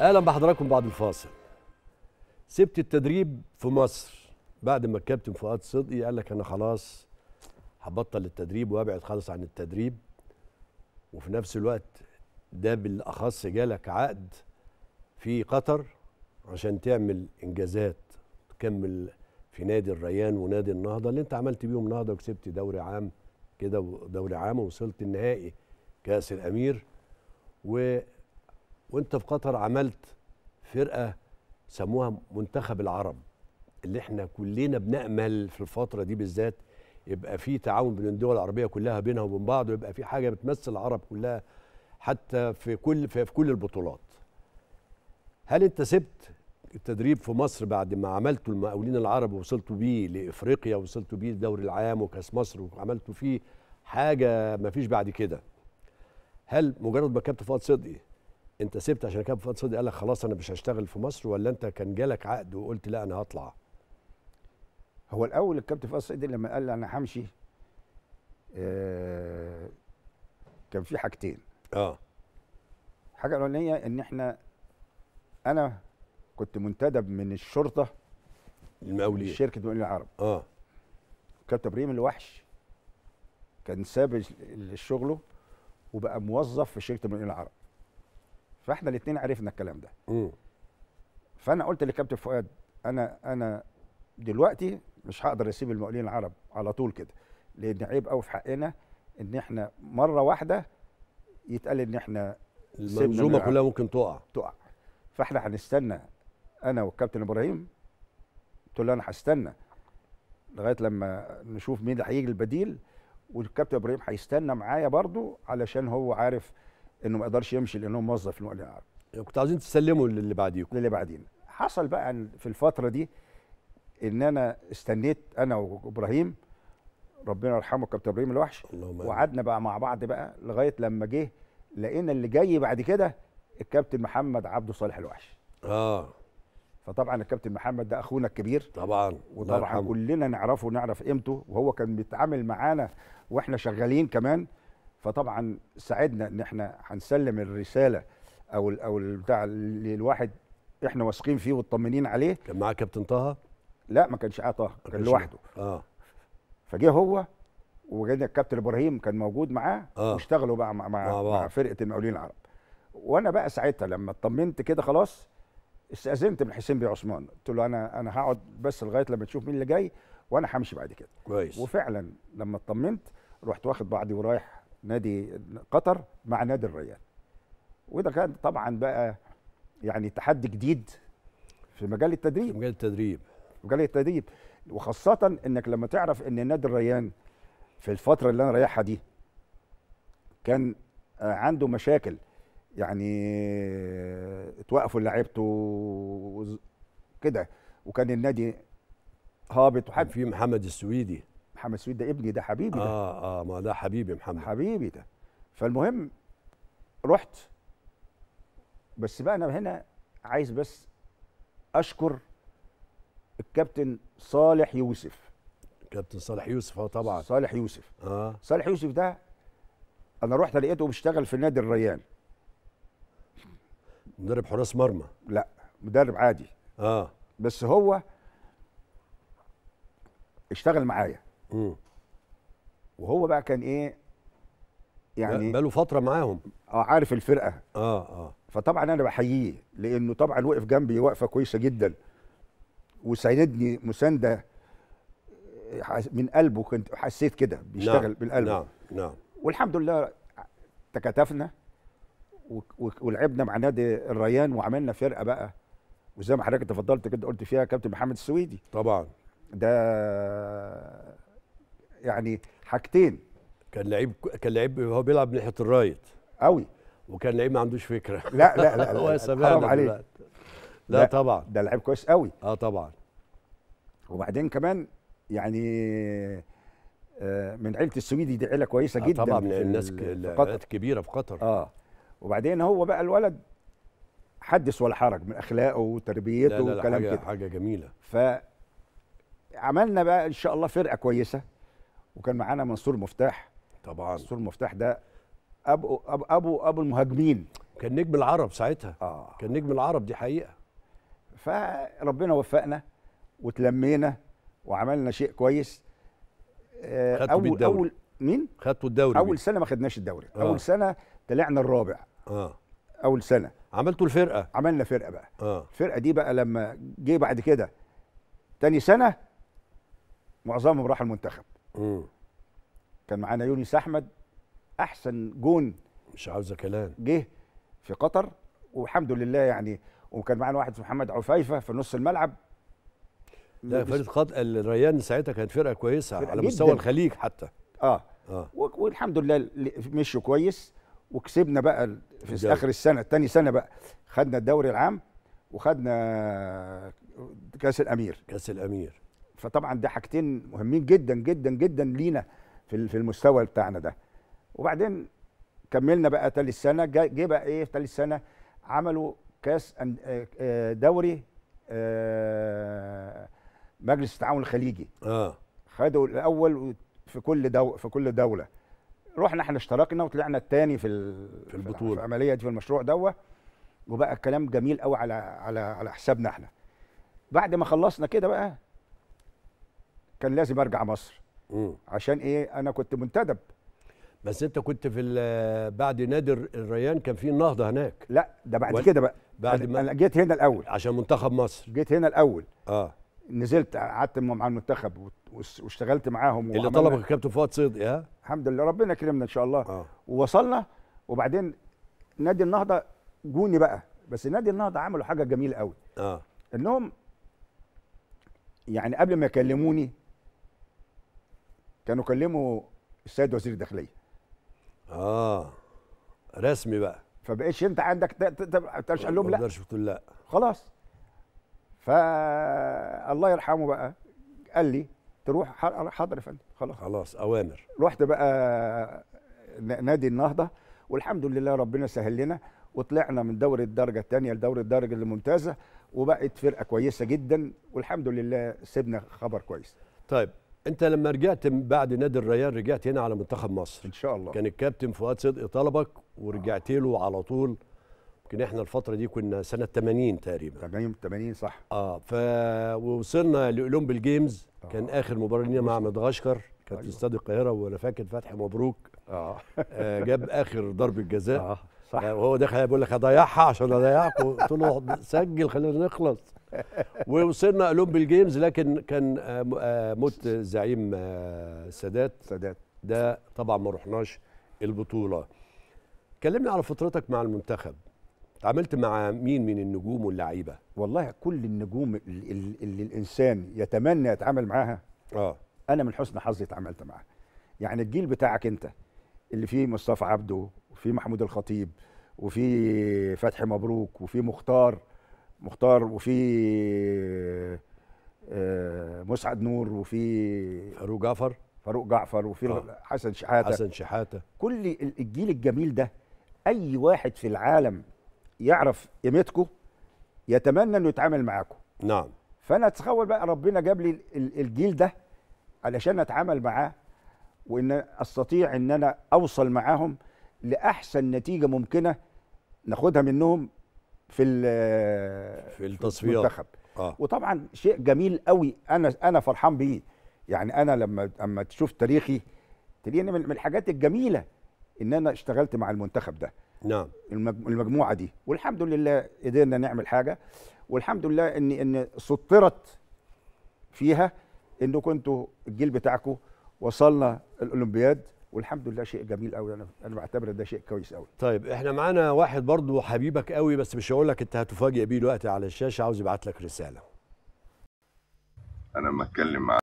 أهلا بحضراتكم بعد الفاصل. سبت التدريب في مصر. بعد ما الكابتن فؤاد صدقي قال لك أنا خلاص هبطل التدريب وأبعد خالص عن التدريب وفي نفس الوقت ده بالأخص جالك عقد في قطر عشان تعمل إنجازات تكمل في نادي الريان ونادي النهضة اللي أنت عملت بيهم نهضة وكسبت دوري عام كده ودوري عام ووصلت النهائي كأس الأمير. و وانت في قطر عملت فرقة سموها منتخب العرب اللي إحنا كلنا بنأمل في الفترة دي بالذات يبقى في تعاون بين الدول العربية كلها بينها وبين بعض ويبقى في حاجة بتمثل العرب كلها حتى في كل في, في كل البطولات. هل انت سبت التدريب في مصر بعد ما عملتوا المقاولين العرب ووصلتوا بيه لإفريقيا ووصلتوا بيه لدوري العام وكأس مصر وعملتوا فيه حاجة ما فيش بعد كده؟ هل مجرد ما كابتن فؤاد صدقي انت سبت عشان كابتن فؤاد صدقي قال لك خلاص أنا مش هشتغل في مصر ولا انت كان جالك عقد وقلت لا أنا هطلع؟ هو الأول الكابتن فؤاد صدقي لما قال لي أنا همشي آه كان في حاجتين. آه. الحاجة الأولانية إن إحنا أنا كنت منتدب من الشرطة المقاولين. شركة مقاولين العرب. آه. كابتن إبراهيم الوحش كان ساب شغله وبقى موظف في شركة مقاولين العرب. فاحنا الاثنين عرفنا الكلام ده. امم فأنا قلت لكابتن فؤاد أنا أنا دلوقتي مش هقدر أسيب المقاولين العرب على طول كده لأن عيب قوي في حقنا إن إحنا مرة واحدة يتقال إن إحنا المنظومة. كلها ممكن تقع. تقع. فإحنا هنستنى أنا والكابتن إبراهيم قلت له أنا هستنى لغاية لما نشوف مين اللي هيجي البديل والكابتن إبراهيم هيستنى معايا برضو علشان هو عارف انه ما يقدرش يمشي لأنه موظف في المقاولين العرب كنت عايزين تسلموا للي بعديكم. للي بعدين. حصل بقى في الفترة دي إن أنا استنيت أنا وإبراهيم ربنا يرحمه كابتن إبراهيم الوحش. وقعدنا بقى مع بعض بقى لغاية لما جه لقينا اللي جاي بعد كده الكابتن محمد عبده صالح الوحش. آه. فطبعا الكابتن محمد ده أخونا الكبير. طبعا. وطبعا. كلنا نعرفه ونعرف قيمته وهو كان بيتعامل معانا وإحنا شغالين كمان. فطبعا ساعدنا إن إحنا هنسلم الرسالة أو ال أو البتاع للواحد إحنا واثقين فيه ومطمنين عليه. كان معاه كابتن طه؟ لا ما كانش معاه طه كان لوحده. آه. فجه هو وجانا الكابتن إبراهيم كان موجود معاه آه. واشتغلوا بقى مع مع بعض. مع فرقة المقاولين العرب. وأنا بقى ساعتها لما اطمنت كده خلاص استأذنت من حسين بيه عثمان. قلت له أنا أنا هقعد بس لغاية لما تشوف مين اللي جاي وأنا همشي بعد كده. كويس. وفعلا لما اطمنت رحت واخد بعضي ورايح نادي قطر مع نادي الريان وده كان طبعا بقى يعني تحدي جديد في مجال في التدريب مجال التدريب. مجال التدريب. وخاصة إنك لما تعرف إن نادي الريان في الفترة اللي أنا رايحها دي كان آه، عنده مشاكل. يعني آه، اتوقفوا لعيبته كده. وكان النادي هابط. وحد في محمد السويدي. محمد سويد ده ابني ده حبيبي ده. آه آه ما ده حبيبي محمد. حبيبي ده. فالمهم رحت. بس بقى أنا هنا عايز بس أشكر الكابتن صالح يوسف. كابتن صالح يوسف آه طبعا. صالح يوسف. آه. صالح يوسف ده أنا رحت لقيته بيشتغل في نادي الريان. مدرب حراس مرمى. لا مدرب عادي. آه. بس هو اشتغل معايا. امم وهو بقى كان إيه؟ يعني بقاله فترة معاهم. آه عارف الفرقة. آه آه. فطبعا أنا بحييه لأنه طبعا وقف جنبي وقفة كويسة جدا. وساندني مساندة حس- من قلبه كنت حسيت كده بيشتغل نعم بالقلب نعم نعم. والحمد لله تكاتفنا ولعبنا مع نادي الريان وعملنا فرقة بقى. وزي ما حضرتك تفضلت كده قلت فيها كابتن محمد السويدي. طبعا. ده يعني حاجتين. كان لعيب كان لعيب هو بيلعب ناحية الرايت. قوي. وكان لعيب ما عندوش فكرة. لا لا لا, لا حرام عليك. لا لا. طبعا. ده لعيب كويس قوي. آه طبعا. وبعدين كمان يعني آه، من عيلة السويدي دي عيلة كويسة آه جدا طبعا من الناس العائلات قطر. الكبيره في قطر. آه. وبعدين هو بقى الولد حدث ولا حرج من أخلاقه لا وتربيته لا لا وكلام كده. حاجة جميلة. فعملنا بقى إن شاء الله فرقة كويسة. وكان معانا منصور مفتاح. طبعا. منصور مفتاح ده ابو ابو ابو, أبو المهاجمين. كان نجم العرب ساعتها. آه. كان نجم العرب دي حقيقة. فربنا وفقنا وتلمينا وعملنا شيء كويس. آه، خدتوا اول الدوري. اول مين؟ خدتوا الدوري. أول. سنة ما خدناش الدوري. آه. أول سنة طلعنا الرابع. آه. أول سنة. عملتوا الفرقة. عملنا فرقة بقى. آه. الفرقة دي بقى لما جه بعد كده تاني سنة معظمهم راح المنتخب. كان معانا يونس أحمد أحسن جون مش عاوزه كلام. جه في قطر والحمد لله يعني وكان معانا واحد محمد عفيفه في نص الملعب. لا فرقه خط الريان ساعتها كانت فرقة كويسة فرقة على مستوى جداً. الخليج حتى. آه. و- والحمد لله مشوا كويس وكسبنا بقى في الدوري. آخر السنة تاني سنة بقى خدنا الدوري العام وخدنا كأس الأمير. كأس الأمير. فطبعا ده حاجتين مهمين جدا جدا جدا لينا في في المستوى بتاعنا ده. وبعدين كملنا بقى تالت سنة جا- جه بقى إيه في تالت سنة؟ عملوا كأس آه، آه، دوري آه، مجلس التعاون الخليجي. آه. خدوا الأول في كل دو في كل دولة. رحنا إحنا اشتركنا وطلعنا الثاني في في البطولة. في العملية دي في المشروع دوه وبقى الكلام جميل قوي على على على حسابنا إحنا. بعد ما خلصنا كده بقى كان لازم أرجع مصر. امم عشان إيه؟ أنا كنت منتدب. بس أنت كنت في ال- بعد نادي الريان كان في النهضه هناك. لا ده بعد وال- كده بقى. بعد ما- أنا جيت هنا الأول. عشان منتخب مصر. جيت هنا الأول. آه. نزلت قعدت مع المنتخب واشتغلت معاهم اللي طلبك الكابتن فؤاد صدقي ها؟ الحمد لله. ربنا يكرمنا إن شاء الله. آه. ووصلنا وبعدين نادي النهضة جوني بقى. بس نادي النهضة عملوا حاجة جميلة قوي آه. إنهم يعني قبل ما يكلموني كانوا كلموا السيد وزير الداخلية. آه رسمي بقى. فبقيتش أنت عندك تقدرش قال لهم ما لا؟ أقدرش قلت له لا. خلاص. فالله يرحمه بقى قال لي تروح ح- حاضر يا فندم. خلاص. خلاص أوامر. رحت بقى نادي النهضة والحمد لله ربنا سهل لنا وطلعنا من دوري الدرجة الثانية لدوري الدرجة الممتازة وبقت فرقة كويسة جدا والحمد لله سيبنا خبر كويس. طيب انت لما رجعت بعد نادي الريان رجعت هنا على منتخب مصر. إن شاء الله. كان الكابتن فؤاد صدقي طلبك ورجعت له على طول. يمكن إحنا الفترة دي كنا سنة 80 تقريبا. 80 80 صح. آه ف ووصلنا لاولمبي جيمز. كان آه. آخر مباراة لينا مع مدغشقر كانت في أيوة. استاد القاهرة وأنا فاكر فتحي مبروك. آه. آه جاب آخر ضربه جزاء آه صح. آه، وهو دخل بيقول لك هضيعها عشان اضيعكم قلت له سجل خلينا نخلص. ووصلنا أولمبي الجيمز لكن كان آه، آه، موت الزعيم آه، السادات سادات. ده طبعا ما رحناش البطولة. كلمني على فترتك مع المنتخب. اتعاملت مع مين من النجوم واللعيبة؟ والله كل النجوم اللي, اللي الإنسان يتمنى يتعامل معاها آه. أنا من حسن حظي اتعاملت معاها. يعني الجيل بتاعك أنت اللي فيه مصطفى عبده وفي محمود الخطيب وفي فتحي مبروك وفي مختار مختار وفي آه، مسعد نور وفي فاروق جعفر. فاروق جعفر وفي آه. حسن شحاتة. حسن شحاتة. كل ال- الجيل الجميل ده أي واحد في العالم يعرف قيمتكم يتمنى إنه يتعامل معاكم نعم. فأنا اتخيل بقى ربنا جاب لي ال- الجيل ده علشان أتعامل معاه وإن أستطيع إن أنا أوصل معاهم لأحسن نتيجة ممكنة ناخدها منهم في في التصفيات. المنتخب. آه. وطبعا شيء جميل قوي أنا أنا فرحان بيه. يعني أنا لما أما تشوف تاريخي تلاقيني من من الحاجات الجميلة إن أنا اشتغلت مع المنتخب ده. نعم. المج- المجموعة دي. والحمد لله قدرنا نعمل حاجة. والحمد لله إن إن سطرت فيها إنه كنتوا الجيل بتاعكم وصلنا الأولمبياد. والحمد لله شيء جميل قوي أنا أنا بعتبر ده شيء كويس قوي طيب إحنا معانا واحد برضو حبيبك قوي بس مش هقول لك أنت هتفاجئ بيه دلوقتي على الشاشة عاوز يبعت لك رسالة. أنا لما أتكلم مع